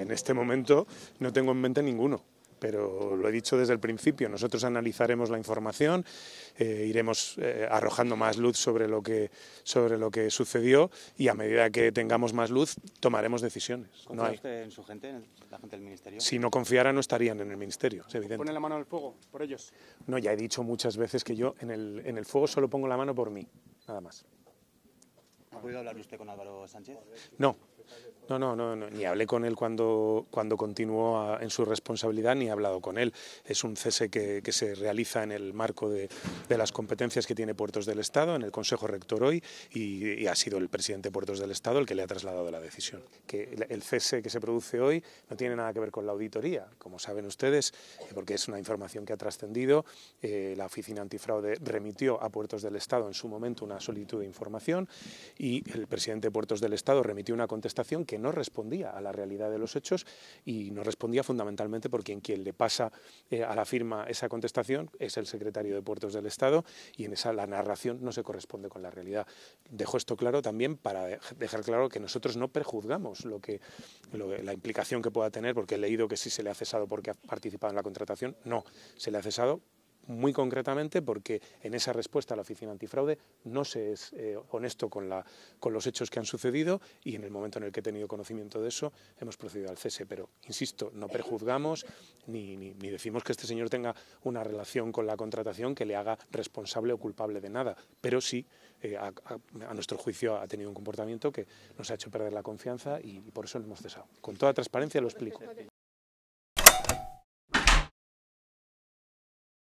en este momento no tengo en mente ninguno pero lo he dicho desde el principio, nosotros analizaremos la información, eh, iremos eh, arrojando más luz sobre lo, que, sobre lo que sucedió y a medida que tengamos más luz tomaremos decisiones. ¿Confía no usted en su gente, en la gente del Ministerio? Si no confiara no estarían en el Ministerio, es evidente. ¿Pone la mano al fuego por ellos? No, ya he dicho muchas veces que yo en el, en el fuego solo pongo la mano por mí, nada más. ¿Ha podido hablar usted con Álvaro Sánchez? No, no, no, no, ni hablé con él cuando, cuando continuó en su responsabilidad, ni he hablado con él. Es un cese que, se realiza en el marco de, las competencias que tiene Puertos del Estado, en el Consejo Rector hoy, y, ha sido el presidente de Puertos del Estado el que le ha trasladado la decisión. Que el, cese que se produce hoy no tiene nada que ver con la auditoría, como saben ustedes, eh, porque es una información que ha trascendido. Eh, la Oficina Antifraude remitió a Puertos del Estado en su momento una solicitud de información y el presidente de Puertos del Estado remitió una contestación que no respondía a la realidad de los hechos y no respondía fundamentalmente porque en quien le pasa eh, a la firma esa contestación es el secretario de Puertos del Estado y en esa la narración no se corresponde con la realidad. Dejo esto claro también para dejar claro que nosotros no prejuzgamos lo que, la implicación que pueda tener, porque he leído que sí se le ha cesado porque ha participado en la contratación. No, se le ha cesado muy concretamente porque en esa respuesta a la Oficina Antifraude no se es eh, honesto con, la, con los hechos que han sucedido y en el momento en el que he tenido conocimiento de eso hemos procedido al cese. Pero, insisto, no prejuzgamos ni, ni, decimos que este señor tenga una relación con la contratación que le haga responsable o culpable de nada, pero sí, eh, a, nuestro juicio, ha tenido un comportamiento que nos ha hecho perder la confianza y, por eso lo hemos cesado. Con toda transparencia lo explico.